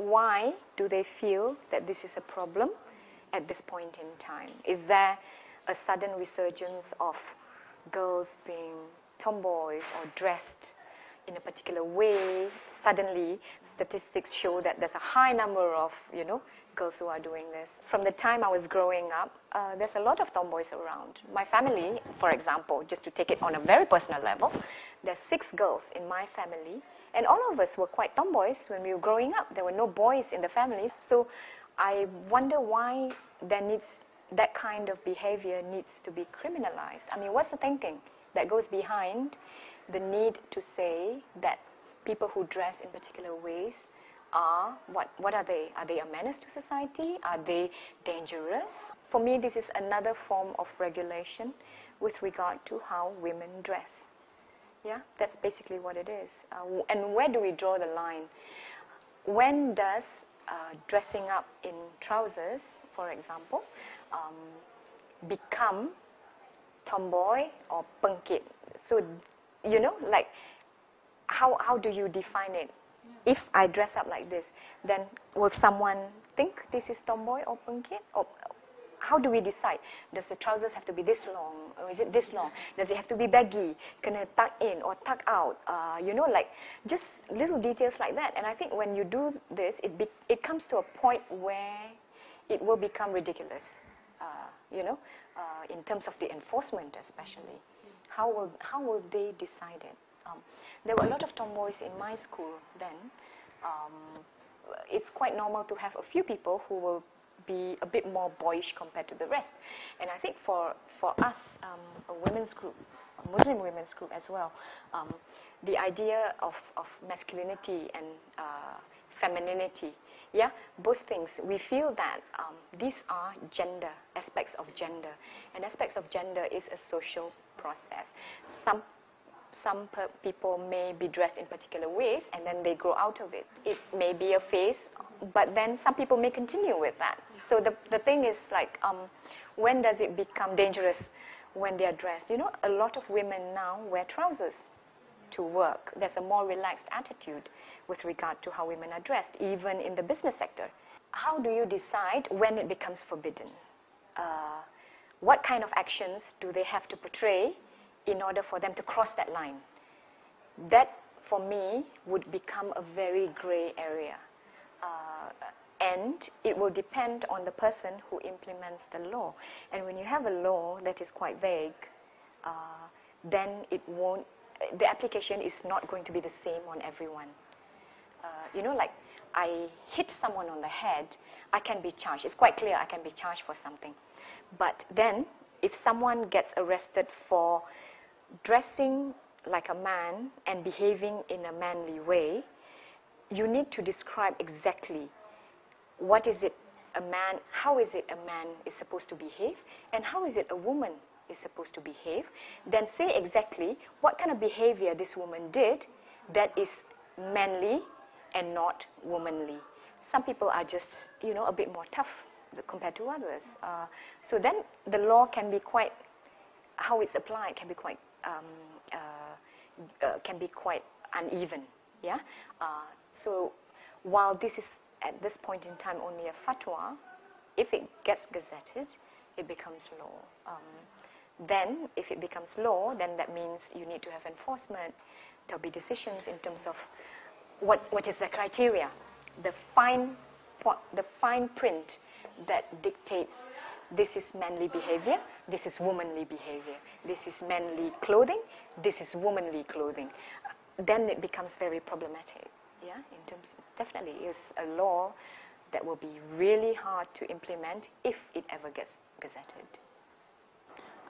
why do they feel that this is a problem at this point in time? Is there a sudden resurgence of girls being tomboys or dressed in a particular way? Suddenly, statistics show that there's a high number of, you know, girls who are doing this. From the time I was growing up, uh, there's a lot of tomboys around. My family, for example, just to take it on a very personal level, there's six girls in my family, and all of us were quite tomboys when we were growing up. There were no boys in the family, so I wonder why there needs that kind of behavior needs to be criminalized. I mean, what's the thinking that goes behind the need to say that people who dress in particular ways are, what, what are they? Are they a menace to society? Are they dangerous? For me, this is another form of regulation with regard to how women dress. Yeah, that's basically what it is. Uh, and where do we draw the line? When does uh, dressing up in trousers, for example, um, become tomboy or pengkit? So, you know, like, how, how do you define it? if I dress up like this, then will someone think this is tomboy or pengkit? Or how do we decide? Does the trousers have to be this long? Or is it this long? Does it have to be baggy? Can it tuck in or tuck out? Uh, you know, like just little details like that. And I think when you do this, it, be, it comes to a point where it will become ridiculous, uh, you know, uh, in terms of the enforcement especially. How will, how will they decide it? Um, there were a lot of tomboys in my school then. Um, it's quite normal to have a few people who will be a bit more boyish compared to the rest. And I think for, for us, um, a women's group, a Muslim women's group as well, um, the idea of, of masculinity and uh, femininity, yeah, both things, we feel that um, these are gender, aspects of gender. And aspects of gender is a social process. Some some people may be dressed in particular ways and then they grow out of it. It may be a phase, but then some people may continue with that. So the, the thing is like, um, when does it become dangerous when they are dressed? You know, a lot of women now wear trousers to work. There's a more relaxed attitude with regard to how women are dressed, even in the business sector. How do you decide when it becomes forbidden? Uh, what kind of actions do they have to portray in order for them to cross that line. That, for me, would become a very gray area. Uh, and it will depend on the person who implements the law. And when you have a law that is quite vague, uh, then it won't, the application is not going to be the same on everyone. Uh, you know, like I hit someone on the head, I can be charged. It's quite clear I can be charged for something. But then, if someone gets arrested for dressing like a man and behaving in a manly way, you need to describe exactly what is it a man, how is it a man is supposed to behave, and how is it a woman is supposed to behave. Then say exactly what kind of behavior this woman did that is manly and not womanly. Some people are just, you know, a bit more tough compared to others. Uh, so then the law can be quite, how it's applied can be quite um, uh, uh, can be quite uneven. Yeah. Uh, so while this is at this point in time only a fatwa, if it gets gazetted, it becomes law. Um, then, if it becomes law, then that means you need to have enforcement. There'll be decisions in terms of what, what is the criteria, the fine, the fine print that dictates this is manly behavior, this is womanly behavior, this is manly clothing, this is womanly clothing. Then it becomes very problematic. Yeah, in terms, definitely is a law that will be really hard to implement if it ever gets gazetted.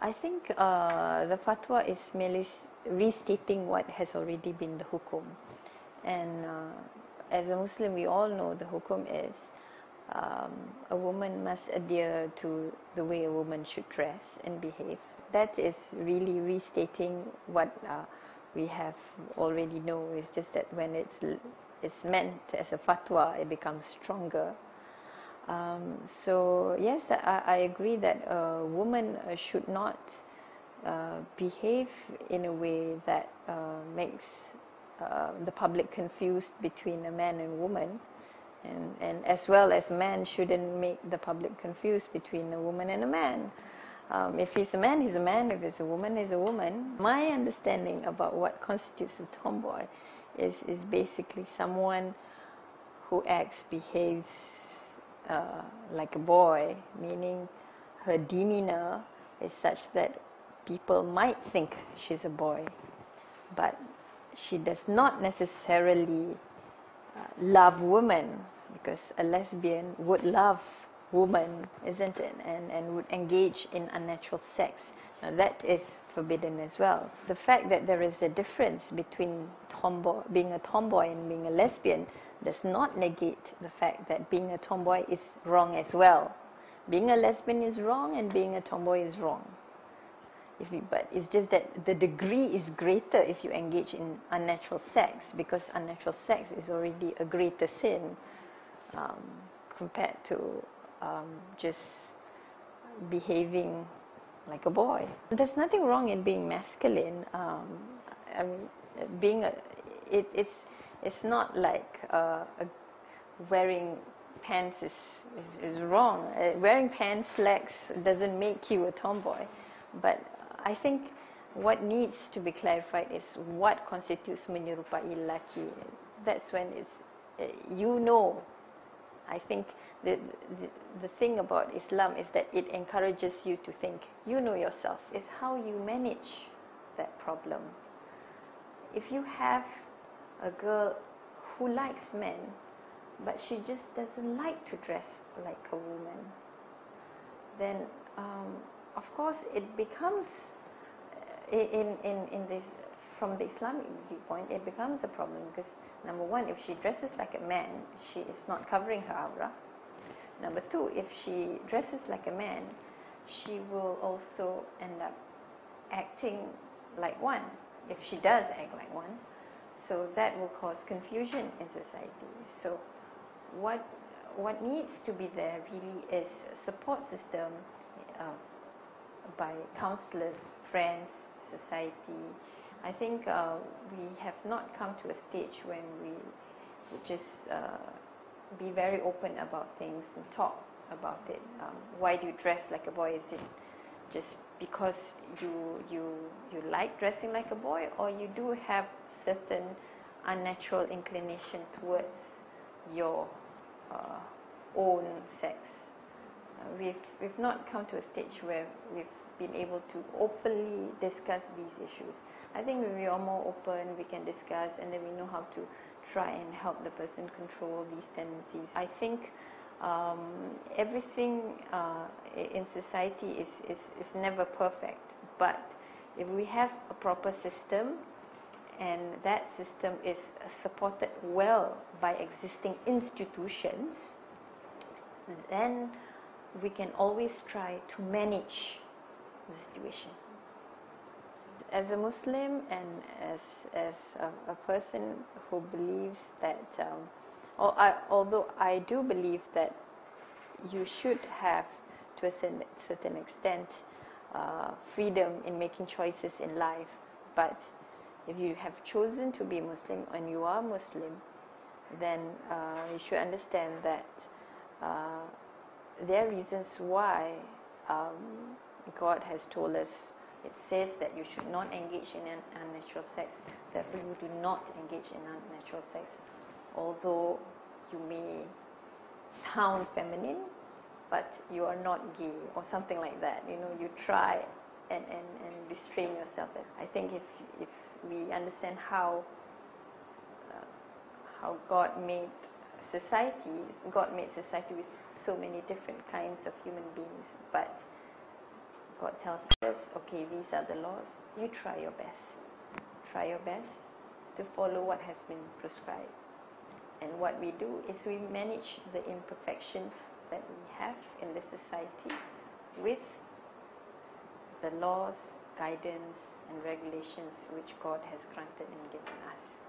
I think uh, the fatwa is merely restating what has already been the hukum. And uh, as a Muslim, we all know the hukum is um, a woman must adhere to the way a woman should dress and behave. That is really restating what uh, we have already know. It's just that when it's it's meant as a fatwa, it becomes stronger. Um, so yes, I, I, agree that a woman should not uh, behave in a way that uh, makes uh, the public confused between a man and woman And, and as well as man shouldn't make the public confused between a woman and a man. Um, if he's a man, he's a man. If it's a woman, he's a woman. My understanding about what constitutes a tomboy is, is basically someone who acts, behaves uh, like a boy, meaning her demeanor is such that people might think she's a boy, but she does not necessarily uh, love women because a lesbian would love woman, isn't it? And, and would engage in unnatural sex. Now that is forbidden as well. The fact that there is a difference between tomboy, being a tomboy and being a lesbian does not negate the fact that being a tomboy is wrong as well. Being a lesbian is wrong and being a tomboy is wrong. You, but it's just that the degree is greater if you engage in unnatural sex because unnatural sex is already a greater sin um, compared to um, just behaving like a boy. There's nothing wrong in being masculine. Um, I mean, being a, it, it's it's not like uh, wearing pants is, is, is wrong. Uh, wearing pants, slacks doesn't make you a tomboy. But I think what needs to be clarified is what constitutes menyerupai laki. That's when it's, uh, you know. I think the, the, thing about Islam is that it encourages you to think, you know yourself. It's how you manage that problem. If you have a girl who likes men, but she just doesn't like to dress like a woman, then um, of course it becomes uh, in in in this from the Islamic viewpoint it becomes a problem because number one if she dresses like a man she is not covering her aurat number two if she dresses like a man she will also end up acting like one if she does act like one so that will cause confusion in society. So what what needs to be there really is a support system uh, by counselors, friends, society. I think uh, we have not come to a stage when we just uh, be very open about things and talk about it. Um, why do you dress like a boy? Is it just because you you you like dressing like a boy, or you do have certain unnatural inclination towards your uh, own sex. Uh, we've, we've not come to a stage where we've been able to openly discuss these issues. I think when we are more open, we can discuss and then we know how to try and help the person control these tendencies. I think um, everything uh, in society is, is, is never perfect, but if we have a proper system and that system is supported well by existing institutions, then we can always try to manage the situation. As a Muslim and as, as a, a person who believes that, um, or I, although I do believe that you should have, to a certain extent, uh, freedom in making choices in life, but if you have chosen to be Muslim and you are Muslim, then uh, you should understand that uh, there are reasons why um, God has told us. It says that you should not engage in an unnatural sex. Therefore, you do not engage in unnatural sex. Although you may sound feminine, but you are not gay or something like that. You know, you try and, and, and restrain yourself. I think if, if we understand how uh, how God made society. God made society with so many different kinds of human beings, but God tells us, okay, these are the laws. You try your best. Try your best to follow what has been prescribed. And what we do is we manage the imperfections that we have in the society with the laws, guidance, and regulations which God has granted and given us.